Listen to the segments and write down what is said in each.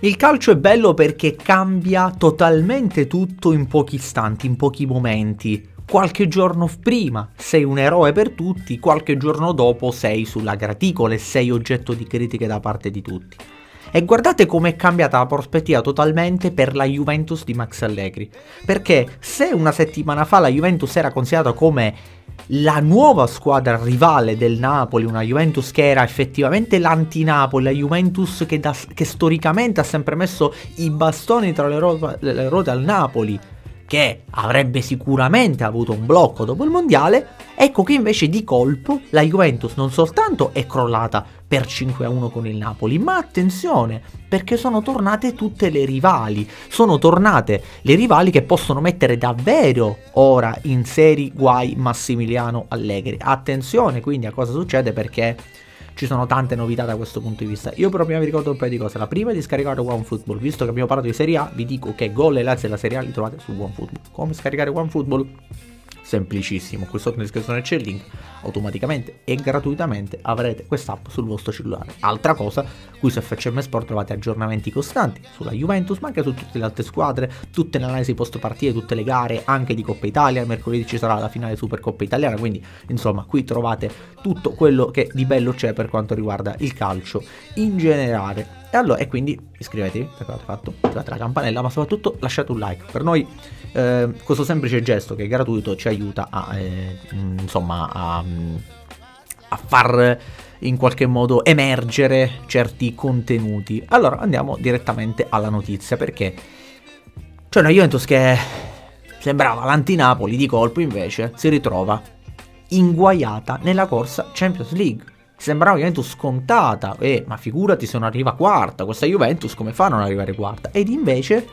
Il calcio è bello perché cambia totalmente tutto in pochi istanti, in pochi momenti. Qualche giorno prima sei un eroe per tutti, qualche giorno dopo sei sulla graticola e sei oggetto di critiche da parte di tutti. E guardate com'è cambiata la prospettiva totalmente per la Juventus di Max Allegri. Perché se una settimana fa la Juventus era considerata come la nuova squadra rivale del Napoli, una Juventus che era effettivamente l'anti-Napoli, la Juventus che, da, che storicamente ha sempre messo i bastoni tra le, ruote al Napoli, che avrebbe sicuramente avuto un blocco dopo il mondiale, ecco che invece di colpo la Juventus non soltanto è crollata per 5-1 con il Napoli, ma attenzione, perché sono tornate tutte le rivali, sono tornate le rivali che possono mettere davvero ora in seri guai Massimiliano Allegri. Attenzione quindi a cosa succede perché ci sono tante novità da questo punto di vista. Io però prima vi ricordo un paio di cose. La prima è di scaricare OneFootball. Visto che abbiamo parlato di Serie A, vi dico che gol e lazzi della Serie A li trovate su OneFootball. Come scaricare OneFootball? Semplicissimo, qui sotto in descrizione c'è il link, automaticamente e gratuitamente avrete quest'app sul vostro cellulare. Altra cosa, qui su FCM Sport trovate aggiornamenti costanti sulla Juventus, ma anche su tutte le altre squadre, tutte le analisi post partite, tutte le gare, anche di Coppa Italia, mercoledì ci sarà la finale Supercoppa Italiana, quindi insomma qui trovate tutto quello che di bello c'è per quanto riguarda il calcio in generale. E allora, e quindi iscrivetevi, se l'avete fatto, attivate la campanella, ma soprattutto lasciate un like. Per noi eh, questo semplice gesto che è gratuito ci aiuta a, eh, insomma, a, a far in qualche modo emergere certi contenuti. Allora andiamo direttamente alla notizia perché c'è una Juventus che sembrava l'antinapoli di colpo invece si ritrova inguaiata nella corsa Champions League. Sembrava una Juventus scontata, eh, ma figurati se non arriva quarta, questa Juventus come fa a non arrivare quarta? Ed invece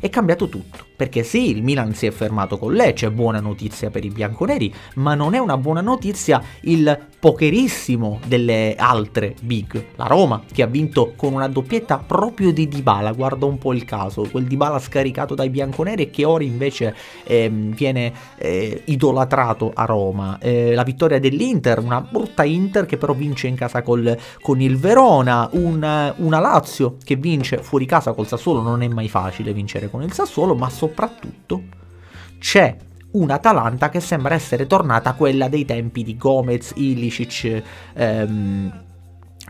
è cambiato tutto. Perché sì, il Milan si è fermato con Lecce, buona notizia per i bianconeri, ma non è una buona notizia il pocherissimo delle altre big. La Roma, che ha vinto con una doppietta proprio di Dybala, guarda un po' il caso, quel Dybala scaricato dai bianconeri e che ora invece eh, viene eh, idolatrato a Roma. Eh, la vittoria dell'Inter, una brutta Inter che però vince in casa col, con il Verona, un, una Lazio che vince fuori casa col Sassuolo, non è mai facile vincere con il Sassuolo, ma soprattutto c'è un'Atalanta che sembra essere tornata quella dei tempi di Gomez, Ilicic ehm,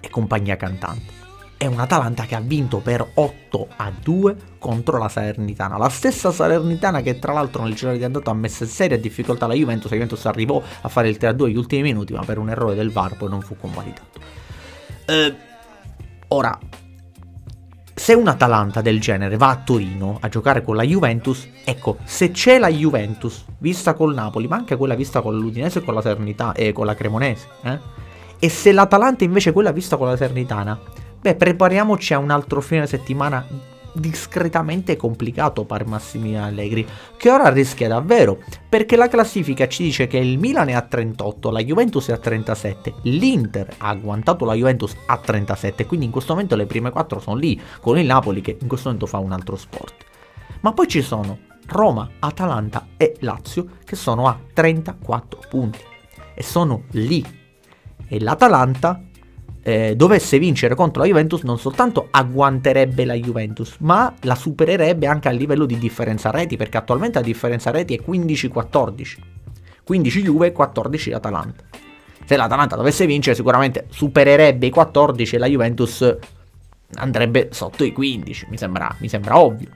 e compagnia cantante. È un'Atalanta che ha vinto per 8 a 2 contro la Salernitana. La stessa Salernitana che tra l'altro nel giro di andato ha messo in seria difficoltà la Juventus. La Juventus arrivò a fare il 3 a 2 negli ultimi minuti, ma per un errore del VAR poi non fu convalidato. Eh, ora, se un Atalanta del genere va a Torino a giocare con la Juventus, ecco, se c'è la Juventus vista col Napoli, ma anche quella vista con l'Udinese e con la Ternità e con la Cremonese, eh? e se l'Atalanta invece quella vista con la Ternitana, beh, prepariamoci a un altro fine settimana discretamente complicato per Massimiliano Allegri, che ora rischia davvero, perché la classifica ci dice che il Milan è a 38, la Juventus è a 37, l'Inter ha agguantato la Juventus a 37, quindi in questo momento le prime 4 sono lì, con il Napoli che in questo momento fa un altro sport. Ma poi ci sono Roma, Atalanta e Lazio che sono a 34 punti e sono lì. E l'Atalanta eh, dovesse vincere contro la Juventus non soltanto agguanterebbe la Juventus, ma la supererebbe anche a livello di differenza reti, perché attualmente la differenza reti è 15-14. 15 Juve e 14 Atalanta. Se l'Atalanta dovesse vincere sicuramente supererebbe i 14 e la Juventus andrebbe sotto i 15, mi sembra, mi sembra ovvio.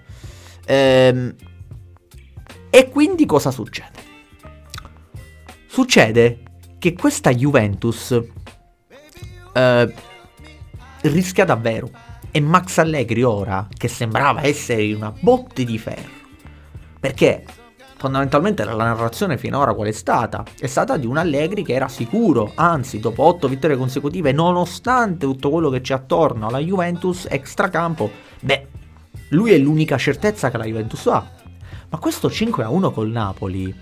Ehm, e quindi cosa succede? Succede che questa Juventus eh, rischia davvero. E Max Allegri ora, che sembrava essere una botte di ferro, perché fondamentalmente la narrazione finora qual è stata? È stata di un Allegri che era sicuro, anzi dopo otto vittorie consecutive, nonostante tutto quello che c'è attorno alla Juventus extracampo, beh, lui è l'unica certezza che la Juventus ha. Ma questo 5-1 col Napoli,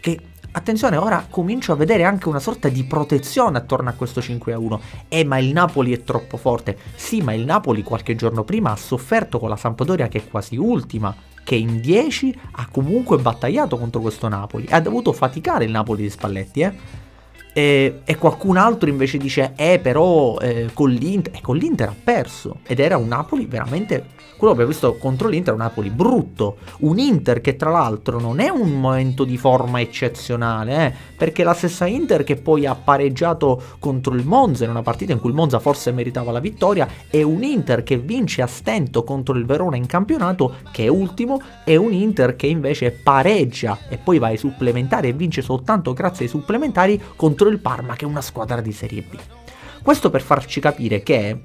che Attenzione, ora comincio a vedere anche una sorta di protezione attorno a questo 5-1. Eh, ma il Napoli è troppo forte. Sì, ma il Napoli qualche giorno prima ha sofferto con la Sampdoria che è quasi ultima, che in 10 ha comunque battagliato contro questo Napoli. Ha dovuto faticare il Napoli di Spalletti, eh. E, e, qualcun altro invece dice, eh però eh, con l'Inter, e con l'Inter ha perso. Ed era un Napoli veramente, quello che abbiamo visto contro l'Inter, un Napoli brutto. Un Inter che tra l'altro non è un momento di forma eccezionale, eh, perché la stessa Inter che poi ha pareggiato contro il Monza in una partita in cui il Monza forse meritava la vittoria, è un Inter che vince a stento contro il Verona in campionato, che è ultimo, è un Inter che invece pareggia e poi va ai supplementari e vince soltanto grazie ai supplementari contro contro il Parma che è una squadra di Serie B. Questo per farci capire che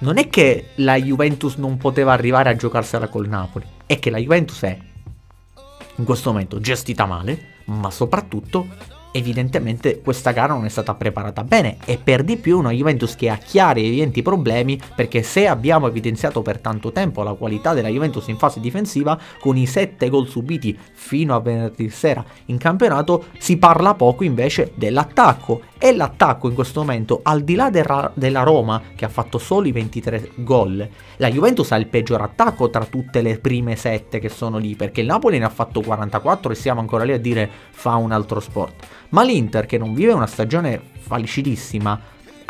non è che la Juventus non poteva arrivare a giocarsela col Napoli, è che la Juventus è in questo momento gestita male, ma soprattutto evidentemente questa gara non è stata preparata bene e per di più una Juventus che ha chiari e evidenti problemi perché se abbiamo evidenziato per tanto tempo la qualità della Juventus in fase difensiva con i 7 gol subiti fino a venerdì sera in campionato si parla poco invece dell'attacco. E l'attacco in questo momento al di là della, della Roma che ha fatto solo i 23 gol la Juventus ha il peggior attacco tra tutte le prime 7 che sono lì perché il Napoli ne ha fatto 44 e siamo ancora lì a dire fa un altro sport ma l'Inter, che non vive una stagione felicissima,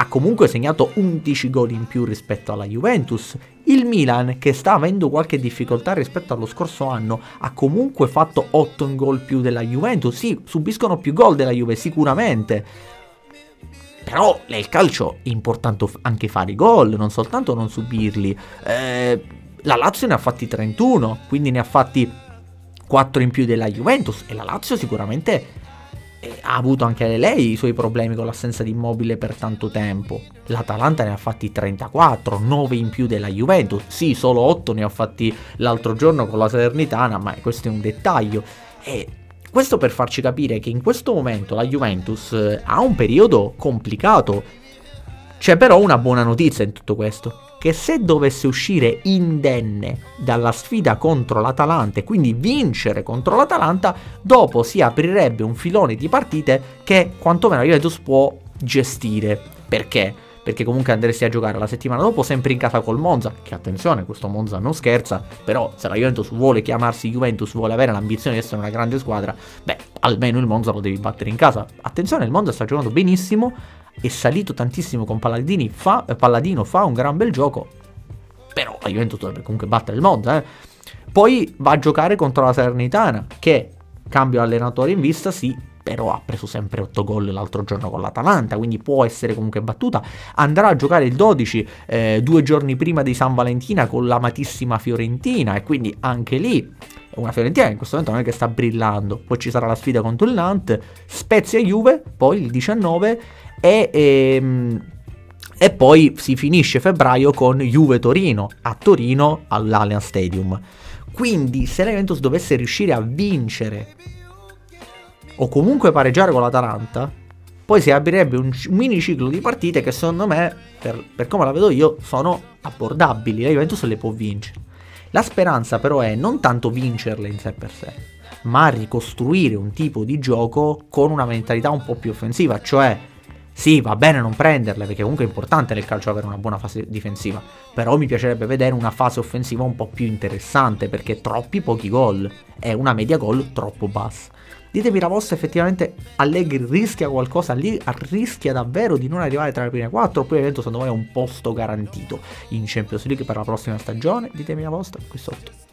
ha comunque segnato 11 gol in più rispetto alla Juventus. Il Milan, che sta avendo qualche difficoltà rispetto allo scorso anno, ha comunque fatto 8 gol più della Juventus. Sì, subiscono più gol della Juve, sicuramente. Però nel calcio è importante anche fare i gol, non soltanto non subirli. Eh, la Lazio ne ha fatti 31, quindi ne ha fatti 4 in più della Juventus e la Lazio sicuramente ha avuto anche lei i suoi problemi con l'assenza di immobile per tanto tempo. L'Atalanta ne ha fatti 34, 9 in più della Juventus. Sì, solo 8 ne ha fatti l'altro giorno con la Salernitana, ma questo è un dettaglio. E questo per farci capire che in questo momento la Juventus eh, ha un periodo complicato. C'è però una buona notizia in tutto questo che se dovesse uscire indenne dalla sfida contro l'Atalanta e quindi vincere contro l'Atalanta, dopo si aprirebbe un filone di partite che quantomeno la Juventus può gestire. Perché? Perché comunque andresti a giocare la settimana dopo sempre in casa col Monza, che attenzione, questo Monza non scherza, però se la Juventus vuole chiamarsi Juventus, vuole avere l'ambizione di essere una grande squadra, beh, almeno il Monza lo devi battere in casa. Attenzione, il Monza sta giocando benissimo, è salito tantissimo con Palladini, fa, Palladino fa un gran bel gioco, però la Juventus dovrebbe comunque battere il Monza. Eh. Poi va a giocare contro la Salernitana, che cambio allenatore in vista, sì, però ha preso sempre 8 gol l'altro giorno con l'Atalanta, quindi può essere comunque battuta. Andrà a giocare il 12 eh, due giorni prima di San Valentina con l'amatissima Fiorentina e quindi anche lì una Fiorentina in questo momento non è che sta brillando. Poi ci sarà la sfida contro il Nantes, Spezia Juve, poi il 19 e, ehm, e poi si finisce febbraio con Juve Torino a Torino all'Allianz Stadium. Quindi se la Juventus dovesse riuscire a vincere o comunque pareggiare con l'Atalanta, poi si aprirebbe un mini ciclo di partite che secondo me, per, per come la vedo io, sono abbordabili. La Juventus le può vincere. La speranza però è non tanto vincerle in sé per sé, ma ricostruire un tipo di gioco con una mentalità un po' più offensiva, cioè sì, va bene non prenderle, perché comunque è importante nel calcio avere una buona fase difensiva, però mi piacerebbe vedere una fase offensiva un po' più interessante, perché troppi pochi gol e una media gol troppo bassa. Ditemi la vostra, effettivamente Allegri rischia qualcosa, rischia davvero di non arrivare tra le prime quattro, oppure evento secondo voi è un posto garantito in Champions League per la prossima stagione? Ditemi la vostra qui sotto.